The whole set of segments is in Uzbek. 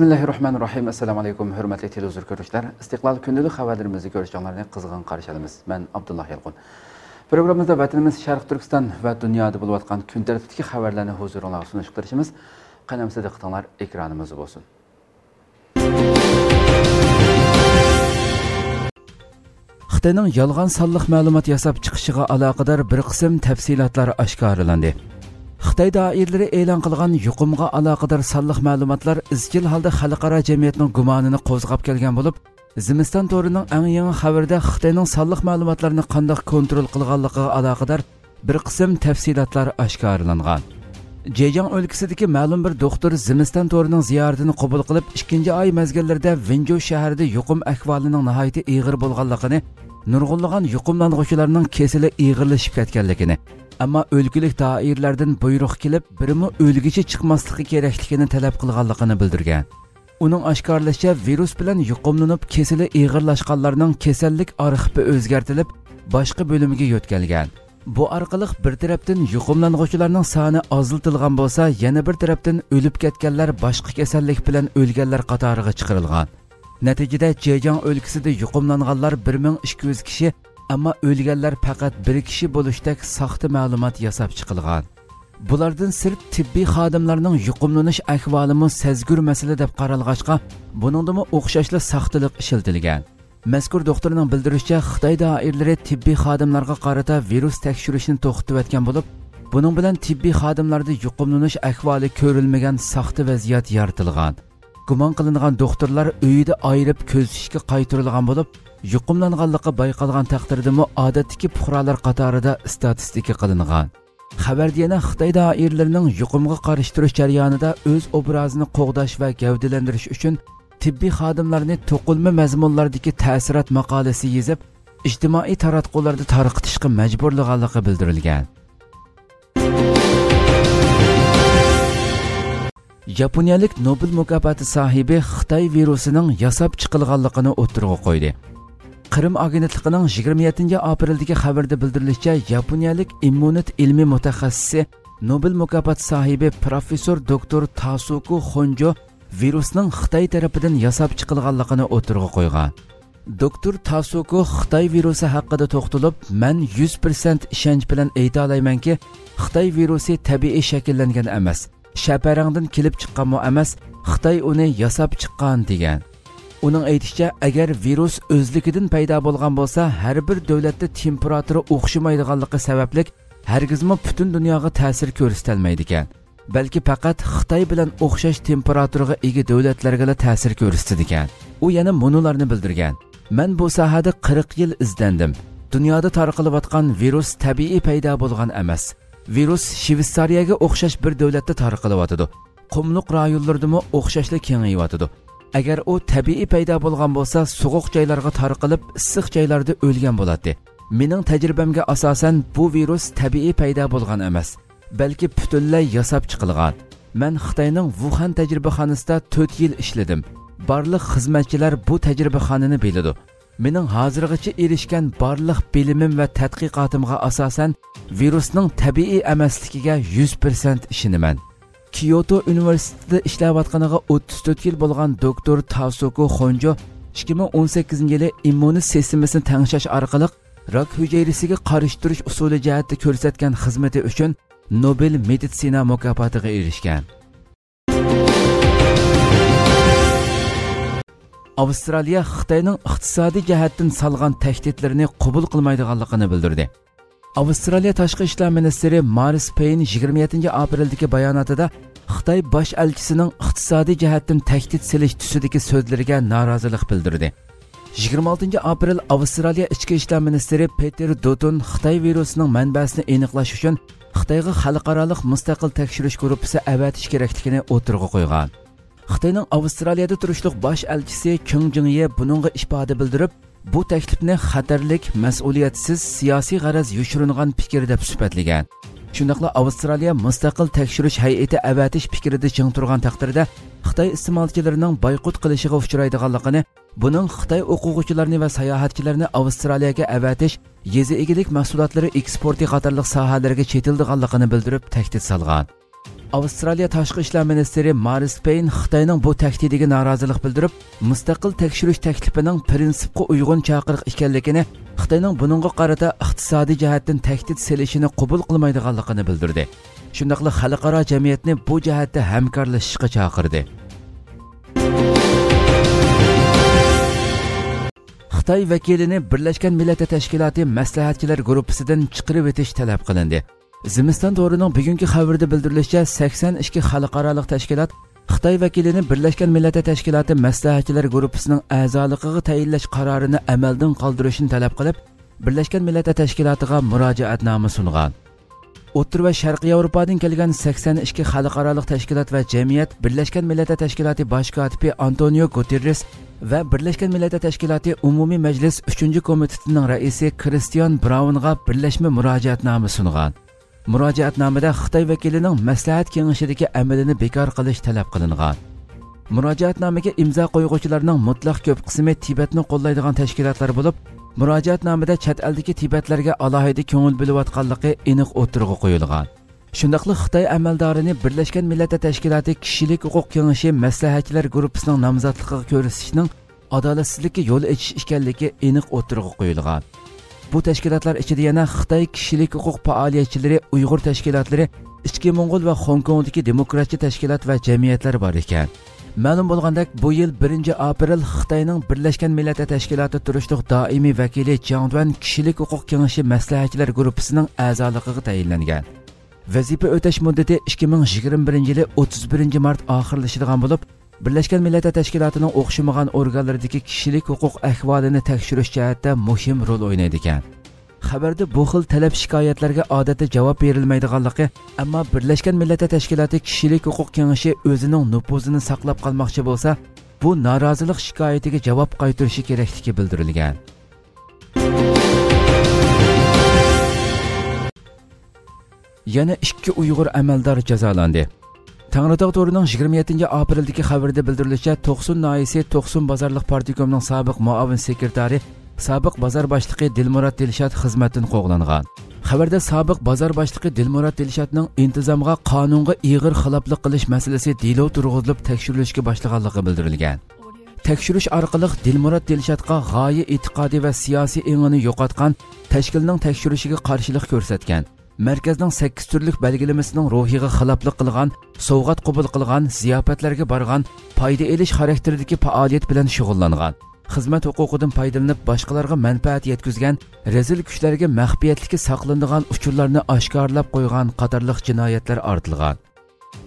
bismillahi rohmanir rohim assalomu alaykum hurmatli televizor ko'ruvchilar istiqlol kundalik xabarlarimizni ko'rishganlarni qizg'in qarshi olamiz man abdulloh yalqun programmamizda vatanimiz sharq turkiston va dunyoda bo'layotgan kun tartibdagi xabarlarni huzuringizga sunish qilishimiz qanamsa diqqatinglar ekranimiz bo'lsin. Xitoyning yolg'on sonliq ma'lumot yasab chiqishiga aloqador bir qism tafsilotlar oshkorlandi. Xitoy doirlari e'lon qilgan yuqumga aloqador sonliq ma'lumotlar izchil holda xalqaro jamiyatning gumonini qo'zg'ab kelgan bo'lib zimiston to'rining eng yangi xabarida xitoyning sonliq ma'lumotlarni qandoq kontrol qilganligiga aloqador bir qism tafsilotlar oshkorlangan. Jejang o'lkasidagi ma'lum bir doktor zimiston to'rining ziyoratini qabul qilib ikkinchi oy mazgillarida vinjo shahrida yuqum ahvolining nihoyatda ig'ir bo'lganligini nurg'unlagan yuqumlang'uvchilarning kesili ig'irlashib ketganligini ammo o'lkalik doirlardan buyruq kelib birimi o'lgicha chiqmasligi kerakligini talab qilganligini bildirgan. Uning oshkorlashicha virus bilan yuqumlanib kesili ig'irlashganlarning kasallik arxipi o'zgartirilib boshqa bo'limiga yo'tkalgan bu orqali bir tarafdan yuqumlang'uvchilarning soni oziltilgan bo'lsa yana bir tarafdan o'lib ketganlar boshqa kasallik bilan o'lganlar qatoriga chiqarilgan natijada jejang o'lkasida yuqumlanganlar 1200 kishi ammo o'lganlar faqat bir kishi bo'lishdek soxta ma'lumot yasab chiqilgan. Bulardan sirt tibbiy xodimlarning yuqumlanish ahvolimi sezgur masala deb qaralg'achqa buningdimi o'xshashli soxtalik ishiltilgan mazkur doktorning bildirishicha xitoy doirlari tibbiy xodimlarga qarata virus tekshirishni to'xtatayotgan bo'lib buning bilan tibbiy xodimlarda yuqumlanish ahvoli ko'rilmagan soxta vaziyat yaratilgan. Gumon qilingan doktorlar uyida ayirib ko'zishga qaytarilgan bo'lib yuqumlanganligi bayqalgan taqdirdami odatdagi fuqarolar qatorida statistika qilingan. Xabarda yana xitoy doirlarining yuqumga qarshi turish jarayonida o'z obrazini qo'g'dash va gavdalantirish uchun tibbiy xodimlarni to'qilma mazmunlardagi ta'sirot maqolasi yezib ijtimoiy taratqularda tarqitishga majburlaganligi bildirilgan. Yaponiyalik nobel mukofoti sohibi xitoy virusining yasab chiqilganligini o'tirg'a qo'ydi. Qrim agentligining 27 apreldagi xabarda bildirilishicha, yaponiyalik immunit ilmiy mutaxassisi Nobel mukofoti sohibi professor doktor Tasuku Honjo virusning Xitoy tarafidan yasab chiqilganligini o'tirg'a qo'ygan. Doktor Tasuku Xitoy virusi haqida to'xtalib, "Men 100% ishonch bilan ayta olamanki, Xitoy virusi tabiiy shakllangan emas, shaparangdan kelib chiqqanmi emas, Xitoy uni yasab chiqqan" degan. Uning aytishicha agar virus o'zligidan paydo bo'lgan bo'lsa har bir davlatda temperatura o'xshamaydiganligi sababli hargizmi butun dunyoga ta'sir ko'rsatolmaydi ekan balki faqat xitoy bilan o'xshash temperaturaga ega davlatlarga ta'sir ko'rsatadi ekan. U yana munularni bildirgan. Man bu sohada 40 yil izlandim. Dunyoda tarqalayotgan virus tabiiy paydo bo'lgan emas. Virus shvetsariyaga o'xshash bir davlatda tarqalayotidi qumliq rayonlardami o'xshashli kengayyotidi agar u tabiiy paydo bo'lgan bo'lsa sug'uq joylarga tarqalib issiq joylarda o'lgan bo'ladi. Mening tajribamga asosan bu virus tabiiy paydo bo'lgan emas balki butunlay yasab chiqilgan. Man xitoyning vuhan tajribaxonasida 4 yil ishladim. Barliq xizmatchilar bu tajribaxonani biladi. Mening hozirgacha erishgan barliq bilimim va tadqiqotimga asosan virusning tabiiy emasligiga 100% ishonaman. Kioto universitetida ishlayotganiga 34 yil bo'lgan doktor tavsoko xonjo ikki ming o'n sakkizinchi yili immuniy sistemasini tangshash orqali rak hujayrasiga qarshi turish usuli jihatda ko'rsatgan xizmati uchun Nobel meditsina mukofotiga erishgan. Avstraliya Xitoyning iqtisodiy jihatdan salgan tahdidlarini qabul qilmaydiganligini bildirdi. Avstraliya tashqi ishlar ministri Maris Payne 27 apreldagi bayonotida Xitoy bosh elchisining iqtisodiy jihatdan tahdid silish tusidagi so'zlariga norozilik bildirdi. 26 aprel Avstraliya ichki ishlar ministri Peter dutun Xitoy virusining manbasini aniqlash uchun Xitoyga xalqaroliq mustaqil tekshirish gruppasi avatish kerakligini o'tirg'a qo'ygan. Xitoyning Avstraliyada turishliq bosh elchisi Chung jinye buningga ifoda bildirib, bu taklifni xatarlik, mas'uliyatsiz, siyosiy g'araz yoshiringan fikr deb sifatlagan. shundoqla avstraliya mustaqil tekshirish hay'ati avatish fikrida ching turgan taqdirda xitoy iste'molchilarining boyqut qilishiga uchraydiganligini buning xitoy o'quvchilarni va sayohatchilarni avstraliyaga avatish yezi egilik mahsulotlari eksporti qatorliq sohalarga chetildiganligini bildirib tahdid solgan avstraliya tashqi ishlar ministri maris peyn xitoyning bu tahdidiga norozilik bildirib mustaqil tekshirish taklifining prinsipga uyg'un chaqiriq ekanligini xitoyning buningga qarata iqtisodiy jihatdan tahdid selishini qabul qilmaydiganligini bildirdi. Shundoqla xalqaro jamiyatni bu jihatda hamkorlashishga chaqirdi. Xitoy vakilini birlashgan millatlar tashkiloti maslahatchilar gruppasidan chiqarib o'tish talab qilindi. Zimiston to'rining bugungi xabarida bildirilishicha 82 xalqaroliq tashkilot xitoy vakilini birlashgan millatlar tashkiloti maslahatchilar guruhisining a'zoligiga tayinlash qarorini amaldan qoldirishni talab qilib birlashgan millatlar tashkilotiga murojaatnoma sungan. O'ttir va sharqiy yevropadan kelgan 82 xalqaroliq tashkilot va jamiyat birlashgan millatlar tashkiloti bosh kotibi antonio guterres va birlashgan millatlar tashkiloti umumiy majlis 3 komitetining raisi kristian braunga birlashma murojaatnoma sungan. Murojaatnomada xitoy vakilining maslahat kengashidagi amalini bekor qilish talab qilingan. Murojaatnomaga imzo qo'yg'uvchilarning mutlaq ko'p qismi tibatni qo'llaydigan tashkilotlar bo'lib murojaatnomada chet eldagi tibatlarga alohida ko'ngil bo'layotganligi aniq o'tirg'a qo'yilgan. Shundoqli xitoy amaldorini birlashgan millatlar tashkiloti kishilik huquq kengashi maslahatchilar gruppasining nomzodligiga ko'rsatishning adolatsizlikka yo'l ochish ekanligi aniq o'tirg'a qo'yilgan. Bu tashkilotlar ichida yana xitoy kishilik huquq faoliyatchilari uyg'ur tashkilotlari ichki Mongol va Hong kongdagi demokratcha tashkilot va jamiyatlar bor ekan. Ma'lum bo'lgandek bu yil 1 aprel xitoyning birlashgan millatlar tashkiloti turishliq doimiy vakili jangduan kishilik huquq kengashi maslahatchilar guruhisining a'zoligiga tayinlangan. Vazifa o'tash muddati 2021 yili 31 mart oxirlashadigan bo'lib birlashgan millatlar tashkilotining o'xshamagan organlaridagi kishilik huquq ahvolini tekshirish jihatda muhim rol o'ynaydi ekan. Xabarda bu xil talab shikoyatlarga odatda javob berilmaydiganligi ammo birlashgan millatlar tashkiloti kishilik huquq kengashi o'zining nupuzini saqlab qolmoqchi bo'lsa bu norozilik shikoyatiga javob qaytarishi kerakligi bildirilgan. Yana ikki uyg'ur amaldor jazolandi. Tangritog' торының 27 apreldagi xabarida bildirilishicha to'qsun noisi to'qsun bozorliq partikomning sobiq muavin секретари, сабық базар boshlig'i Дилмурат dilshod xizmatdan qo'g'langan. Xabarda sobiq bozor boshlig'i dilmurod dilshodning intizomga qonunga ig'ir xiloflik qilish masalasi delo turg'izilib tekshirilishga boshlaganligi bildirilgan. Tekshirish orqali dilmurod dilshodga g'oya e'tiqodiy va siyosiy engini yo'qotgan tashkilning tekshirishiga qarshilik ko'rsatgan. Markazning sakkiz turlik belgilamasining ruhiga xiloflik qilgan sovg'at qabul qilgan ziyofatlarga borgan foyda elish xarakteridagi faoliyat bilan shug'ullangan. Xizmat huquqidan foydalanib boshqalarga manfaat yetkazgan rezil kuchlarga maxfiyatlikka saqlanadigan uchurlarni oshkorlab qo'ygan qatorliq jinoyatlar ortilgan.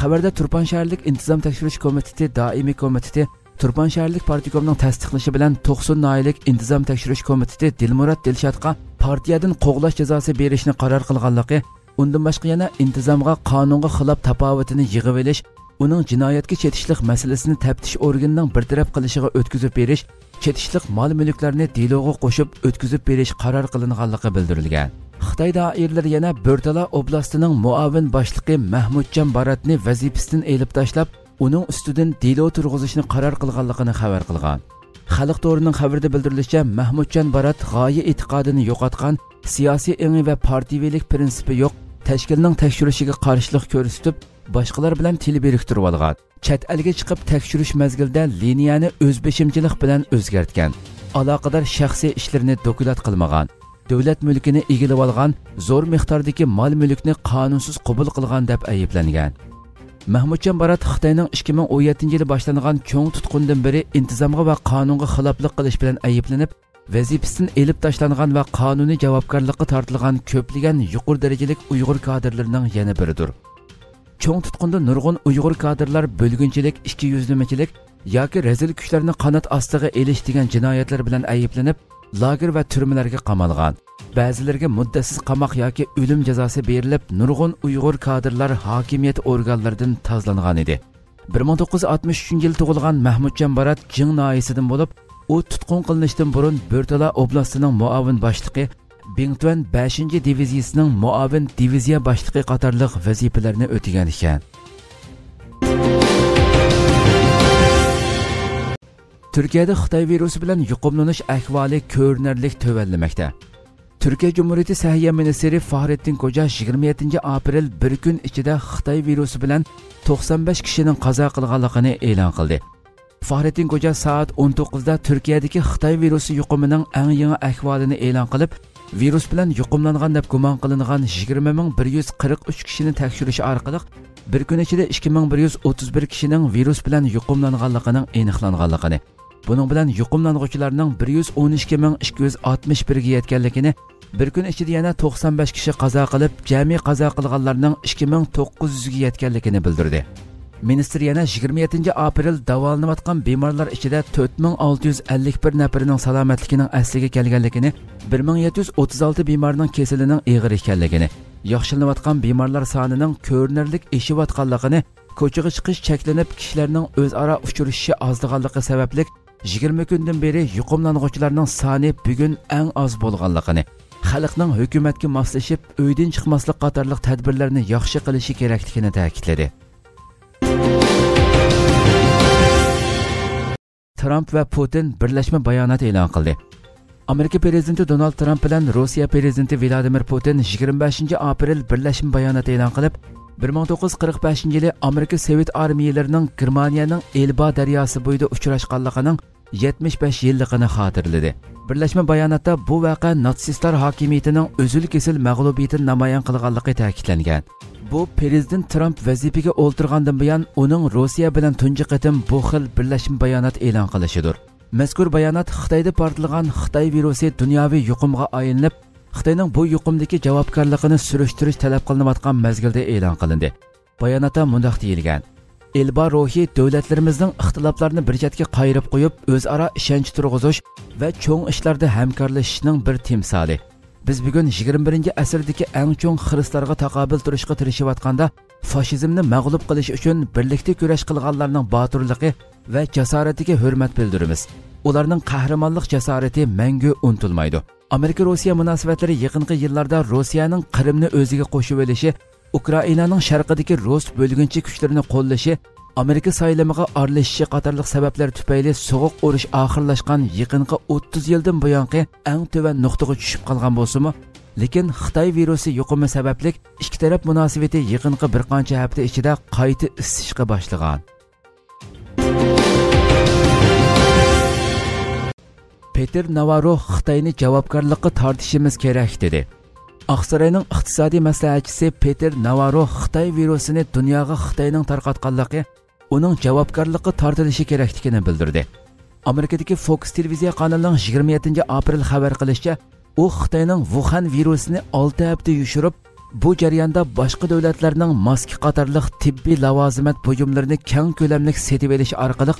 Xabarda turpan shaharlik intizom tekshirish komiteti doimiy komiteti turpan shaharlik partikomning tasdiqlashi bilan to'qson noilik intizom tekshirish komiteti dilmurod dilshodga partiyadan qo'g'lash jazosi berishni qaror qilganligi undan boshqa yana intizomga qonunga xilof tapovutini yig'ib olish uning jinoyatga chetishlik masalasini taftish organining bartaraf qilishiga o'tkazib berish chetishlik mol mulklarni deloga qo'shib o'tkazib berish qaror qilinganligi bildirilgan. Xitoy doirlari yana bo'rtala oblastining muavin boshlig'i mahmudjon baratni vazifasidan elib tashlab uning ustidan delo turg'izishni qaror qilganligini xabar qilgan. Xalq to'rining xabarida bildirilishicha mahmudjon barat g'oya e'tiqodini yo'qotgan siyosiy engi va partiyaviylik prinsipi yo'q tashkilning tekshirishiga qarshilik ko'rsatib boshqalar bilan til biriktirib olgan. Chet elga chiqib tekshirish mazgilida liniyani o'zbeshimchilik bilan o'zgartgan. Aloqador shaxsiy ishlarni dokulat qilmagan. Davlat mulkini egilib olgan zo'r miqdordagi mol mulkni qonunsiz qabul qilgan deb ayblangan. Mahmudjon barat xitoyning 2017 yili boshlangan cho'ng tutqundan beri intizomga va qonunga xiloflik qilish bilan ayblanib vazifasidan elib tashlangan va qonuniy javobgarlikqa tortilgan ko'plagan yuqori darajalik uyg'ur kadrlarining yana biridir. Cho'ng tutqunda nurg'un uyg'ur kadrlar bo'lgunchilik ikki yuzlamachilik yoki razil kuchlarni qanot ostiga elish degan jinoyatlar bilan ayblanib lager va turmalarga qamalgan. Ba'zilarga muddatsiz qamoq yoki o'lim jazosi berilib nurg'un uyg'ur kadrlar hokimiyat organlaridan tozlangan edi. 1963 yil tug'ilgan mahmudjon barat jing noisidan bo'lib u tutqun qilinishdan burun bo'rtala oblastining muavin boshlig'i bingtuan 5 diviziyasining muavin diviziya boshlig'i qatorliq vazifalarni o'tagan ekan. Turkiyada xitoy virusi bilan yuqumlanish ahvoli ko'rinarli tuvanlamoqda turkiya jumhuriyati sahiya ministri Fahrettin koja 27 aprel bir kun ichida xitoy virusi bilan 95 kishining qazo qilganligini e'lon qildi. Fahrettin koja soat 19da turkiyadagi xitoy virusi yuqumining eng yangi ahvolini e'lon qilib virus bilan yuqumlangan deb gumon qilingan 20143 kishini tekshirish orqali bir kun ichida 2131 kishining virus bilan yuqumlanganligining aniqlanganligini buning bilan yuqumlanguvchilarning 112261 ga yetganligini bir kun ichida yana 95 kishi qazo qilib jami qazo qilganlarning 2900 ga yetganligini bildirdi. Ministr yana 27 aprel davolanayotgan bemorlar ichida 4651 nafarining salomatligining asliga kelganligini 1736 bemorning kesilining ig'ir ekanligini yaxshilanayotgan bemorlar sonining ko'rinarlik eshiyotganligini ko'chaga chiqish cheklanib kishilarning o'zaro uchrashishi ozdiganligi sababli 20 күндән бери юқымланғучыларның саны бүген әң аз булганлыгын, халыкның хөкүмәткә маслашып, өйдән чыкмаслык катарлык тәдбирләрне яхшы кылышы кирәклеген тәэкидләде. Трамп va Putin birlashma bayonot e'lon qildi. Amerika prezidenti Donald Trump bilan Rossiya prezidenti Vladimir Putin 25 aprel birlashma bayonot e'lon qilib, 1945 yili amerika sovet armiyalarining germaniyaning elba daryosi bo'yida uchrashganligining 75 yilligini xotirladi. Birlashma bayonotda bu voqea natsistlar hokimiyatining uzil kesil mag'lubiyatini namoyon qilganligi ta'kidlangan. Bu prezident tramp vazifaga o'ltirgandan buyon uning rossiya bilan tunji qatim bu xil birlashma bayonot e'lon qilishidir. Mazkur bayonot xitoyda portlagan xitoy virusi dunyoviy yuqumga aylanib xitoyning bu yuqumdagi javobgarligini surishtirish talab qilinayotgan mazgilda e'lon qilindi. Bayonotda mundoq deyilgan elba ruhi davlatlarimizning ixtiloflarini bir chetga qayirib qo'yib o'zaro ishonch turg'izish va cho'ng ishlarda hamkorlashishning bir timsoli. Biz bugun 21 asrdagi eng cho'ng xirislarga taqobil turishga tirishayotganda fashizmni mag'lub qilish uchun birlikda kurash qilganlarning botirligi va jasoratiga hurmat bildiramiz. Ularning qahramonlik jasorati mangu unutilmaydi amerika rossiya munosabatlari yaqinqi yillarda rossiyaning qrimni o'ziga qo'shib olishi ukrainaning sharqidagi rus bo'lgunchi kuchlarini qo'llashi amerika saylamiga aralashishi qatorliq sabablar tufayli sovuq urush oxirlashgan yaqinqi 30 yildan buyongi eng tuvan nuqtaga tushib qolgan bo'lsimi lekin xitoy virusi yuqumi sababli ikki taraf munosabati yaqinqi bir qancha hafta ichida qayta isishga boshlagan. Peter navaro xitoyni javobgarlikqa tortishimiz kerak dedi. Oqsaroyning iqtisodiy maslahatchisi peter navaro xitoy virusini dunyoga xitoyning tarqatganligi uning javobgarlikqa tortilishi kerakligini bildirdi. Amerikadagi fox televiziya kanalining 27 aprel xabar qilishicha u xitoyning vuhan virusini 6 hafta yushirib bu jarayonda boshqa davlatlarning maski qatorliq tibbiy lavozimat buyumlarini keng ko'lamli setib olish orqali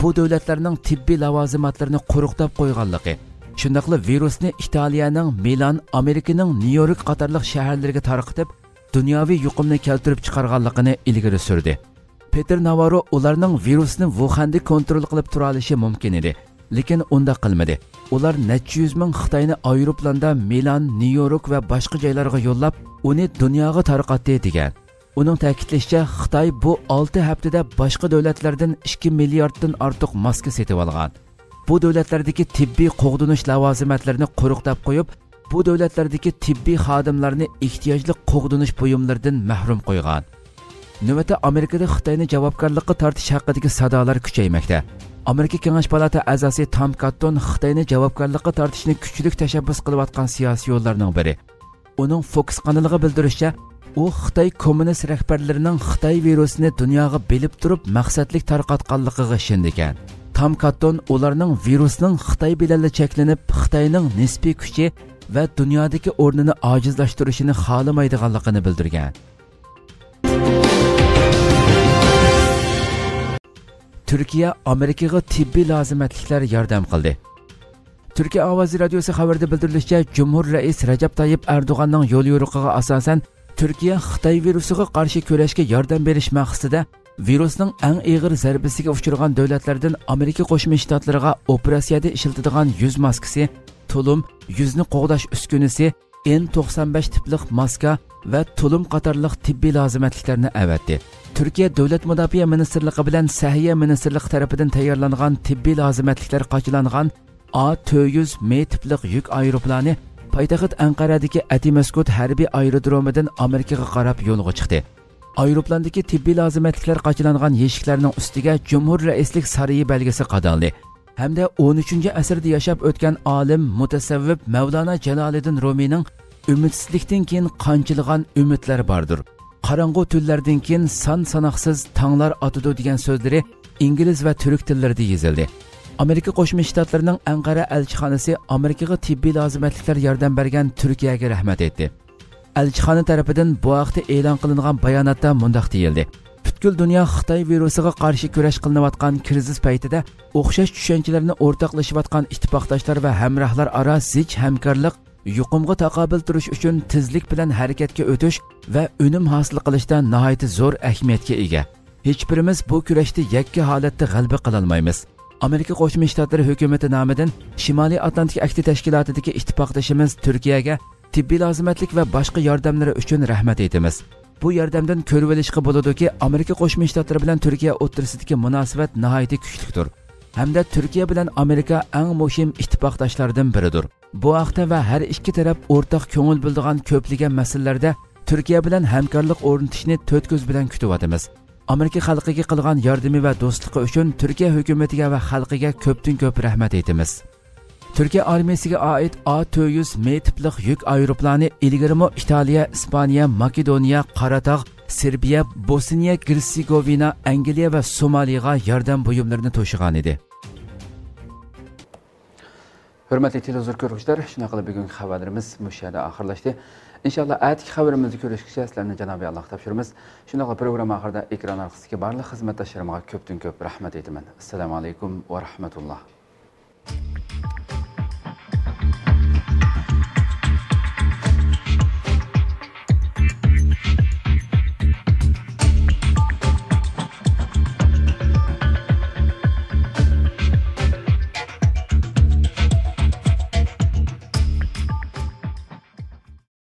bu davlatlarning tibbiy lavozimatlarini quruqtab qo'yganligi shundoqla virusni italiyaning milan amerikaning nyu york qatorliq shaharlarga tarqitib dunyoviy yuqumni keltirib chiqarganligini ilgari surdi. Peter navaro ularning virusni vuhanda kontrol qilib tura olishi mumkin edi lekin unda qilmadi. Ular necha yuz ming xitoyni aeroplanda milan nyu york va boshqa joylarga yo'llab uni dunyoga tarqatdi degan. Uning ta'kidlashicha xitoy bu 6 haftada boshqa davlatlardan 2 milliarddan ortiq maska setib olgan. Bu davlatlardagi tibbiy qo'g'dinish lavozimatlarini quruqtab qo'yib bu davlatlardagi tibbiy xodimlarni ehtiyojli qo'g'dinish buyumlaridan mahrum qo'ygan. Navbatda amerikada xitoyni javobgarlikqa tortish haqidagi sadolar kuchaymoqda. Amerika kengash palata a'zosi tom katton xitoyni javobgarlikqa tortishni kuchlik tashabbus qilayotgan siyosiy yo'llarning biri. Uning fox kanaliga bildirishicha u xitoy kommunist rahbarlarining xitoy virusini dunyoga bilib turib maqsadlik tarqatganligiga ishondigan tom katton ularning virusning xitoy bilan cheklanib xitoyning nisbiy kuchi va dunyodagi o'rnini ojizlashtirishini xohlamaydiganligini bildirgan. Turkiya amerikaga tibbiy lozimatliklar yordam qildi. Turkiya ovozi radiosi xabarida bildirilishicha jumhur rais rajab tayyib erdog'anning yo'l yo'riqiga asosan Türkiyə Xitay virusuga qarşı kurashga yordam berish maqsadida virusning eng og'ir zarbasiga uchragan davlatlardan Amerika Qo'shma Shtatlariga operatsiyada ishlatiladigan yuz maskasi, tulum, yuzni qo'g'dash uskunasi, N95 tiplik maska va tulum qatorliq tibbiy lozimatliklarni avatdi. Türkiyə Dövlət Müdafiə Ministerliyi bilan Səhiyyə Ministerliyi tərəfindən tayarlanğan tibbi lazimatliklər qaçılanğan A400M tiplik yük aeroplanı poytaxt anqaradagi atimaskut harbiy aerodromidan amerikaga qarab yo'lga chiqdi. Aeroplandagi tibbiy lozimatliklar qachilangan eshiklarning ustiga jumhur raislik sarayi belgisi qadaldi hamda 13 asrda yashab o'tgan olim mutasavvib mavlana jaloliddin rumiyning umidsizlikdan keyin qanchilg'an umidlar bordir? Qorong'u tunlardan keyin son sanoqsiz tonglar otidi degan so'zlari ingliz va turk tillarida yozildi. Amerika qo'shma shtatlarining anqara elchixonasi amerikaga tibbiy lozimatliklar yordam bergan turkiyaga rahmat aytdi elchixona tarafidan bu haqda e'lon qilingan bayonotda mundoq deyildi. Butkul dunyo xitoy virusiga qarshi kurash qilinayotgan krizis paytida o'xshash tushunchalarni o'rtoqlashayotgan ittifoqdoshlar va hamrohlar aro zich hamkorlik yuqumga taqobil turish uchun tezlik bilan harakatga o'tish va unum hosil qilishda nihoyatda zo'r ahamiyatga ega. Hech birimiz bu kurashda yakka holatda g'alaba qilolmaymiz amerika qo'shma shtatlari hukumati nomidan shimoliy atlantik akti tashkilotidagi ittifoqdoshimiz turkiyaga tibbiy lozimatlik va boshqa yordamlari uchun rahmat aytamiz. Bu yordamdan ko'rib olishga bo'ladiki amerika qo'shma shtatlari bilan turkiya o'tirisidagi munosabat nihoyatda kuchlidir. Hamda turkiya bilan amerika eng muhim ittifoqdoshlardan biridir. Bu haqda va har ikki taraf o'rtaq ko'ngil bildigan ko'pligan masalalarda turkiya bilan hamkorlik o'rnatishni to'rt ko'z bilan kutyapmiz amerika xalqiga qilgan yordami va do'stligi uchun turkiya hukumatiga va xalqiga ko'pdan ko'p rahmat aytamiz. Turkiya armiyasiga oid a 400 m tipliq yuk aeroplani ilgarimi italiya ispaniya makedoniya qaratog' serbiya bosniya gersegovina angliya va somaliyaga yordam buyumlarini to'shigan edi. Hurmatli televizor ko'ruvchilar shunaqa qilib bugungi xabarlarimiz mush yerda oxirlashdi. Inshaalloh atigi xabarimizni ko'rishgacha sizlarni janobiy alloh topshiramiz. Shunaqa programma oxirida ekran orqasidagi barliq xizmatdoshlarimga ko'pdan ko'p rahmat aytaman. Assalomu alaykum va rahmatulloh.